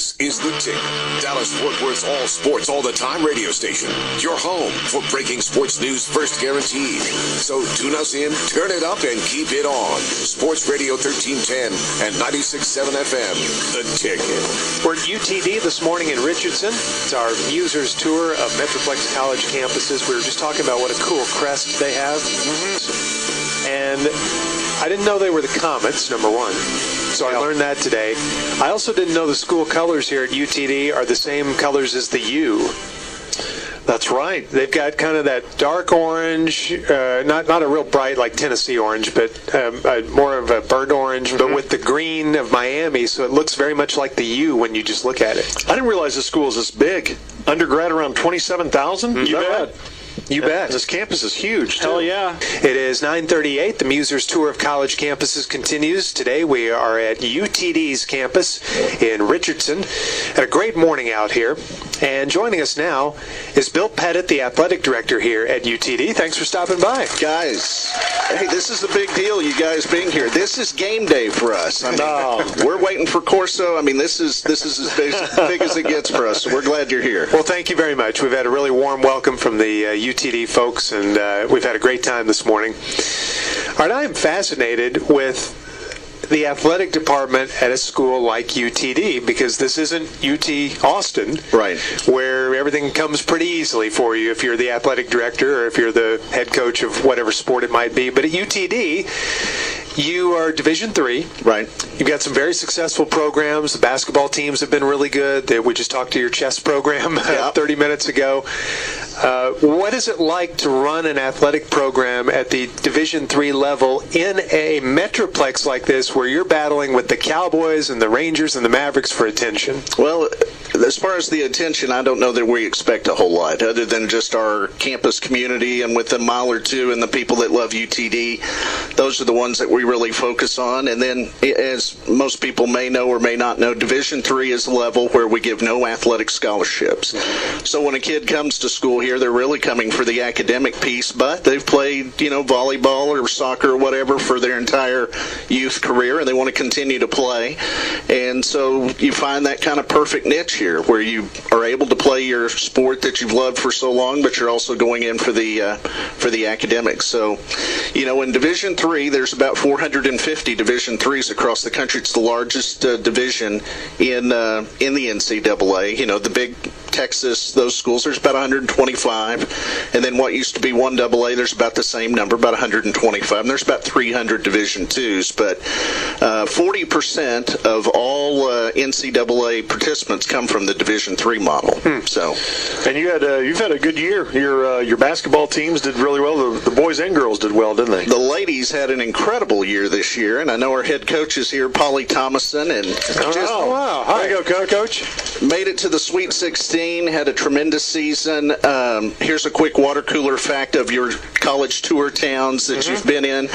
This is The Tick, Dallas Fort Worth's all sports all the time radio station. Your home for breaking sports news first guaranteed. So tune us in, turn it up, and keep it on. Sports Radio 1310 and 96.7 FM. The Ticket. We're at UTD this morning in Richardson. It's our Musers tour of Metroplex College campuses. We were just talking about what a cool crest they have. Mm-hmm. And I didn't know they were the Comets, number one. So I learned that today. I also didn't know the school colors here at UTD are the same colors as the U. That's right. They've got kind of that dark orange, uh, not not a real bright like Tennessee orange, but um, uh, more of a burnt orange, but with the green of Miami, so it looks very much like the U when you just look at it. I didn't realize the school is this big. Undergrad around 27,000? You bet. You bet. This campus is huge. Too. Hell yeah. It is 938. The Musers Tour of College Campuses continues. Today we are at UTD's campus in Richardson. Had a great morning out here. And joining us now is Bill Petitt, the athletic director here at UTD. Thanks for stopping by. Guys, hey, this is a big deal, you guys being here. This is game day for us. I mean, we're waiting for Corso. I mean, this is this is as big, big as it gets for us. So we're glad you're here. Well, thank you very much. We've had a really warm welcome from the uh, UTD folks, and uh, we've had a great time this morning. All right, I am fascinated with the athletic department at a school like UTD because this isn't UT Austin, Right. Where everything comes pretty easily for you if you're the athletic director or if you're the head coach of whatever sport it might be. But at UTD, you are Division three. Right. You've got some very successful programs. The basketball teams have been really good. We just talked to your chess program Yeah. 30 minutes ago. Uh, what is it like to run an athletic program at the Division three level in a metroplex like this, where you're battling with the Cowboys and the Rangers and the Mavericks for attention? Well, as far as the attention, I don't know that we expect a whole lot, other than just our campus community and with a mile or two and the people that love UTD. Those are the ones that we really focus on. And then, as most people may know or may not know, Division Three is a level where we give no athletic scholarships. So when a kid comes to school here, they're really coming for the academic piece, but they've played, you know, volleyball or soccer or whatever for their entire youth career, and they want to continue to play. And so you find that kind of perfect niche here, where you are able to play your sport that you've loved for so long, but you're also going in for the uh, for the academics. So, you know, in Division Three, there's about 450 Division Threes across the country. It's the largest uh, division in uh, in the NCAA. You know, the big Texas, those schools, there's about 125, and then what used to be one AA, there's about the same number, about 125. And there's about 300 Division twos, but uh, 40% of all uh, NCAA participants come from the Division three model. So, And you had uh, you've had a good year. Your uh, your basketball teams did really well. The, the boys and girls did well, didn't they? the ladies had an incredible year this year, and I know our head coach is here, Polly Thomason, and just Oh, wow. Hi. There you go, coach. Made it to the Sweet 16, had a tremendous season. Um, here's a quick water cooler fact of your college tour towns that you've been in.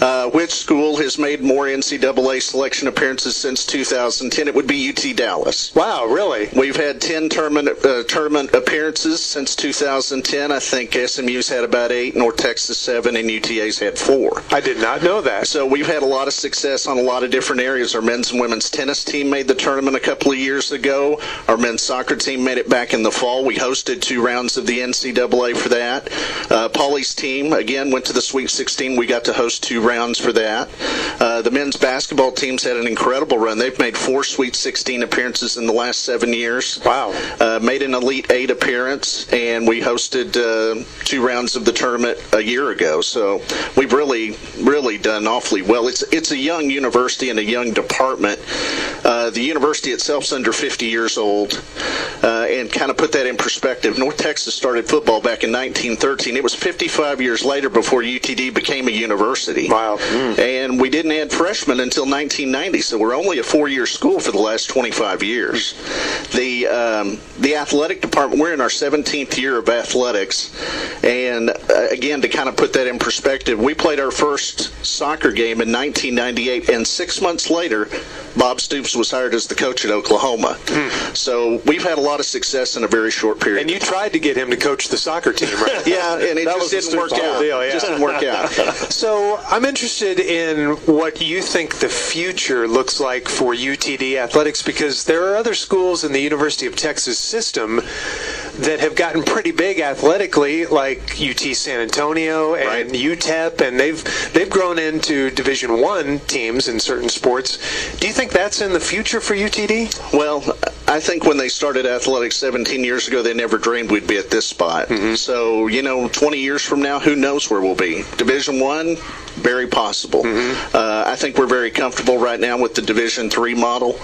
Uh, which school has made more NCAA selection appearances since 2010? It would be UT Dallas. Wow, really? We've had 10 tournament, uh, tournament appearances since 2010. I think SMU's had about eight, North Texas seven, and UTA's had four. I did not know that. So we've had a lot of success on a lot of different areas. Our men's and women's tennis team made the tournament a couple of years ago. Our men's soccer team made it back in the fall. We hosted two rounds of the NCAA for that. Uh, Polly's team again went to the Sweet 16. We got to host two rounds for that. Uh, the men's basketball team's had an incredible run. They've made four Sweet 16 appearances in the last seven years. Wow. Uh, made an Elite Eight appearance, and we hosted uh, two rounds of the tournament a year ago. So we've really, really done awfully well. It's it's a young university and a young department. Uh, the university itself's under 50 years old, uh, and kind of put that in perspective. North Texas started football back in 1913. It was 55 years later before UTD became a university. Wow. And we didn't add freshmen until 1990, so we're only a four-year school for the last 25 years. The um, the athletic department, we're in our 17th year of athletics, and uh, again, to kind of put that in perspective, we played our first soccer game in 1998, and six months later, Bob Stoops was hired as the coach at Oklahoma. So we've had a lot of success in a very short period. And you tried to get him to coach the soccer team, right? yeah, and it just didn't work out. deal, yeah. Just didn't work out. So I'm interested in what you think the future looks like for UTD athletics because there are other schools in the University of Texas system that have gotten pretty big athletically, like UT San Antonio and Right. UTEP, and they've they've grown into Division One teams in certain sports. Do you think that's in the future for UTD? Well, I think when they started athletics 17 years ago, they never dreamed we'd be at this spot. Mm-hmm. So, you know, 20 years from now, who knows where we'll be? Division One, very possible. Uh, I think we're very comfortable right now with the Division Three model,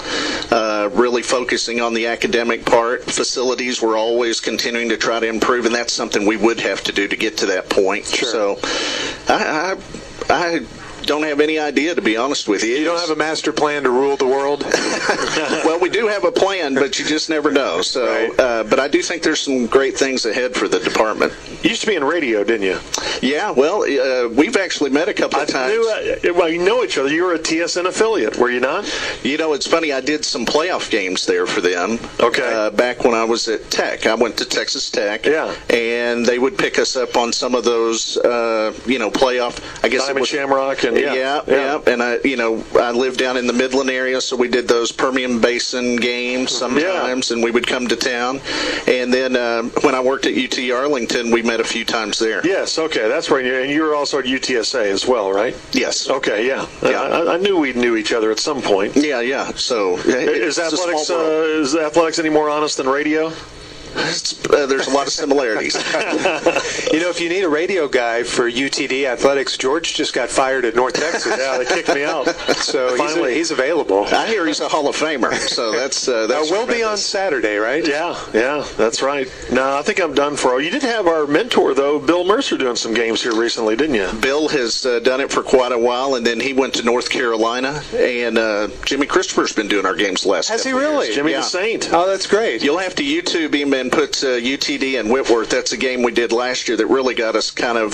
uh, really focusing on the academic part. Facilities, we're always continuing to try to improve, and that's something we would have to do to get to that point. So, I, I, I don't have any idea, to be honest with you. You don't have a master plan to rule the world. well, we do have a plan, but you just never know. So, Right. uh, but I do think there's some great things ahead for the department. You used to be in radio, didn't you? Yeah, well, uh, we've actually met a couple I of times. knew. Uh, well, you know each other. You were a TSN affiliate, were you not? You know, it's funny. I did some playoff games there for them. Okay. Uh, back when I was at Tech, I went to Texas Tech. Yeah. And they would pick us up on some of those, uh, you know, playoff. I guess it Diamond was Shamrock and yeah, yeah, yeah. And I, you know, I lived down in the Midland area, so we did those Permian Basin games sometimes, and we would come to town. And then uh, when I worked at UT Arlington, we met a few times there. Yes, okay, that's right. And you were also at UTSA as well, right? Yes. Okay, yeah. Yeah. I, I knew we knew each other at some point. Yeah, yeah. So Is it's a small athletics uh, is athletics any more honest than radio? Uh, there's a lot of similarities. You know, if you need a radio guy for UTD athletics, George just got fired at North Texas. Yeah, they kicked me out. So he's, Finally. he's available. I hear he's a Hall of Famer, so that's uh, Uh, that's. we'll be on. Saturday, right? Yeah, yeah, that's right. No, I think I'm done for. You did have our mentor though, Bill Mercer, doing some games here recently, didn't you? Bill has uh, done it for quite a while, and then he went to North Carolina, and uh, Jimmy Christopher's been doing our games last. Has he really? years. Jimmy Yeah. the Saint. Oh, that's great. You'll have to YouTube him and put uh, UTD and Whitworth. That's a game we did last year that really got us kind of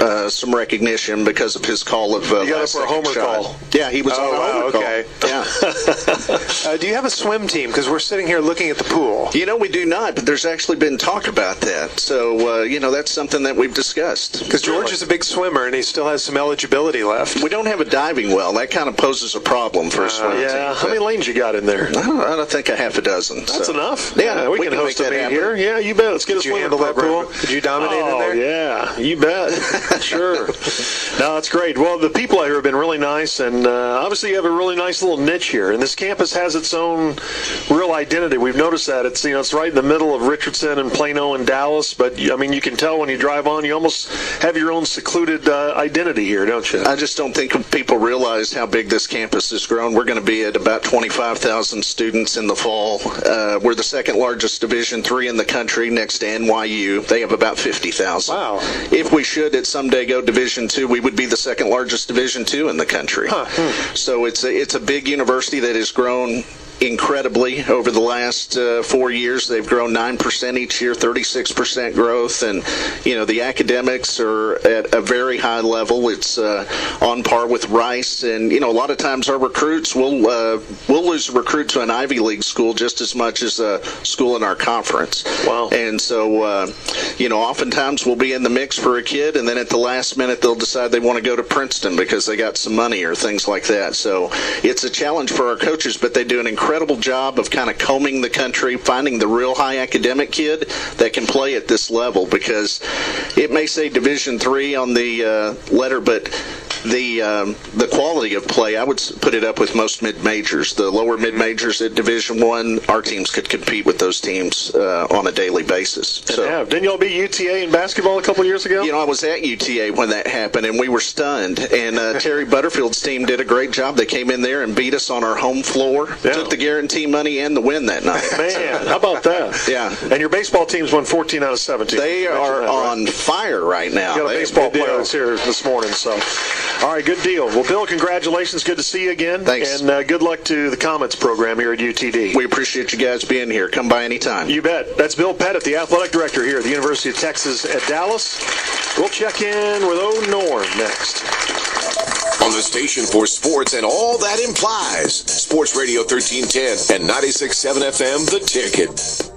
uh, some recognition because of his call of uh, You got it last for a homer shot. call. Yeah, he was Oh, on a wow, homer call. Yeah. Uh, do you have a swim team? Because we're sitting here looking at the pool. You know, we do not, but there's actually been talk about that. So, uh, you know, that's something that we've discussed. Because George is a big swimmer and he still has some eligibility left. We don't have a diving well. That kind of poses a problem for a swim team. Uh, Yeah, how many lanes you got in there? I don't, I don't think a half a dozen. That's so. enough. Yeah, we, we can, can host a that meet happen. here. Yeah, you bet. Let's get a Did you swim handle that pool? Did you dominate oh, in there? yeah, you bet. sure. No, that's great. Well, the people out here have been really nice, and uh, obviously you have a really nice little niche here. And this campus has its own real identity. We've noticed that it's you know it's right in the middle of Richardson and Plano and Dallas. But I mean, you can tell when you drive on, you almost have your own secluded uh, identity here, don't you? I just don't think people realize how big this campus has grown. We're going to be at about 25,000 students in the fall. Uh, we're the second largest Division three in the country, next to NYU. They have about 50,000. Wow. If we should at someday go Division two, we would be the second largest Division two in the country. So it's a, it's a big university that has grown incredibly over the last uh, four years. They've grown 9% each year, 36% growth. And, you know, the academics are at a very high level. It's uh, on par with Rice. And, you know, a lot of times our recruits will uh, we'll lose a recruit to an Ivy League school just as much as a school in our conference. Wow. And so, uh, you know, oftentimes we'll be in the mix for a kid, and then at the last minute they'll decide they want to go to Princeton because they got some money or things like that. So it's a challenge for our coaches, but they do an incredible job of kind of combing the country, finding the real high academic kid that can play at this level because it may say Division three on the uh, letter, but the um, the quality of play, I would put it up with most mid majors. The lower mid majors at Division One, our teams could compete with those teams uh, on a daily basis. So. yeah, didn't y'all beat UTA in basketball a couple years ago? You know, I was at UTA when that happened, and we were stunned. And uh, Terry Butterfield's team did a great job. They came in there and beat us on our home floor, Yeah. took the guarantee money and the win that night. Man, how about that? Yeah. And your baseball team's won 14 out of 17. They are that, right? on fire right now. got a They- baseball player that's here this morning. So, all right, good deal. Well, Bill, congratulations. Good to see you again. Thanks. And uh, good luck to the Comets program here at UTD. We appreciate you guys being here. Come by anytime. you bet. That's Bill Petitt, the athletic director here at the University of Texas at Dallas. We'll check in with O Norm next. On the station for sports and all that implies. Sports Radio 1310 and 96.7 FM, The Ticket.